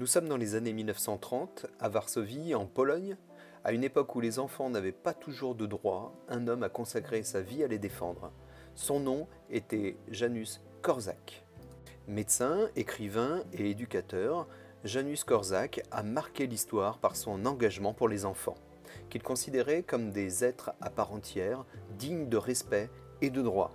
Nous sommes dans les années 1930, à Varsovie, en Pologne, à une époque où les enfants n'avaient pas toujours de droits, un homme a consacré sa vie à les défendre. Son nom était Janusz Korczak. Médecin, écrivain et éducateur, Janusz Korczak a marqué l'histoire par son engagement pour les enfants, qu'il considérait comme des êtres à part entière, dignes de respect et de droits.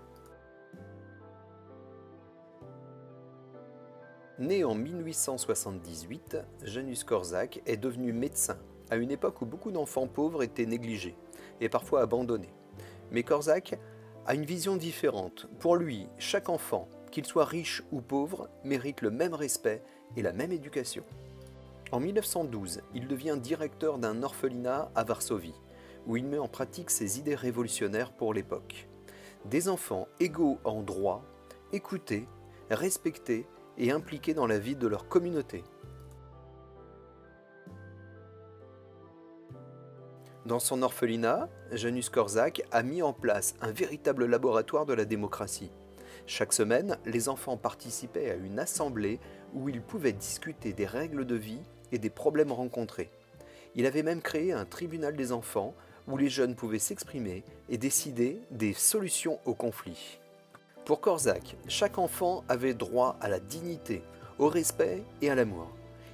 Né en 1878, Janusz Korczak est devenu médecin à une époque où beaucoup d'enfants pauvres étaient négligés et parfois abandonnés. Mais Korczak a une vision différente. Pour lui, chaque enfant, qu'il soit riche ou pauvre, mérite le même respect et la même éducation. En 1912, il devient directeur d'un orphelinat à Varsovie, où il met en pratique ses idées révolutionnaires pour l'époque. Des enfants égaux en droit, écoutés, respectés et impliqués dans la vie de leur communauté. Dans son orphelinat, Janusz Korczak a mis en place un véritable laboratoire de la démocratie. Chaque semaine, les enfants participaient à une assemblée où ils pouvaient discuter des règles de vie et des problèmes rencontrés. Il avait même créé un tribunal des enfants où les jeunes pouvaient s'exprimer et décider des solutions aux conflits. Pour Korczak, chaque enfant avait droit à la dignité, au respect et à l'amour.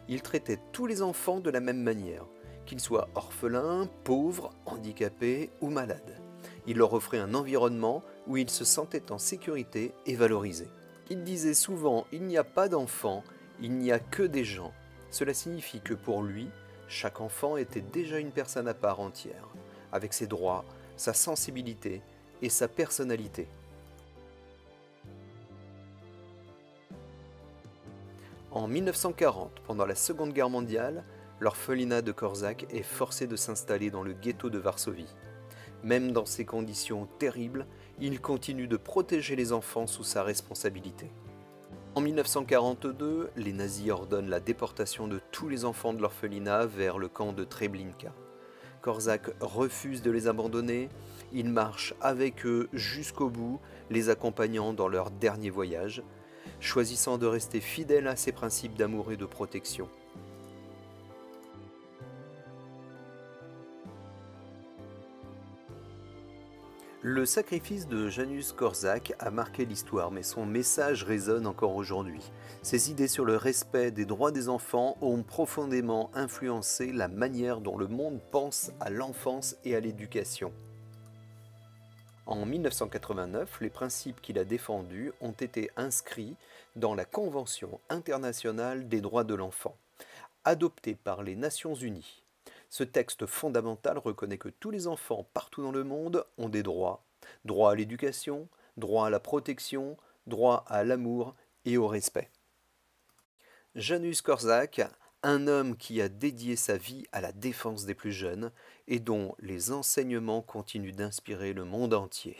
Il traitait tous les enfants de la même manière, qu'ils soient orphelins, pauvres, handicapés ou malades. Il leur offrait un environnement où ils se sentaient en sécurité et valorisés. Il disait souvent Il n'y a pas d'enfants, il n'y a que des gens. Cela signifie que pour lui, chaque enfant était déjà une personne à part entière, avec ses droits, sa sensibilité et sa personnalité. En 1940, pendant la Seconde Guerre mondiale, l'orphelinat de Korczak est forcé de s'installer dans le ghetto de Varsovie. Même dans ces conditions terribles, il continue de protéger les enfants sous sa responsabilité. En 1942, les nazis ordonnent la déportation de tous les enfants de l'orphelinat vers le camp de Treblinka. Korczak refuse de les abandonner, il marche avec eux jusqu'au bout, les accompagnant dans leur dernier voyage, choisissant de rester fidèle à ses principes d'amour et de protection. Le sacrifice de Janusz Korczak a marqué l'histoire, mais son message résonne encore aujourd'hui. Ses idées sur le respect des droits des enfants ont profondément influencé la manière dont le monde pense à l'enfance et à l'éducation. En 1989, les principes qu'il a défendus ont été inscrits dans la Convention internationale des droits de l'enfant, adoptée par les Nations Unies. Ce texte fondamental reconnaît que tous les enfants partout dans le monde ont des droits. Droit à l'éducation, droit à la protection, droit à l'amour et au respect. Janusz Korczak un homme qui a dédié sa vie à la défense des plus jeunes et dont les enseignements continuent d'inspirer le monde entier.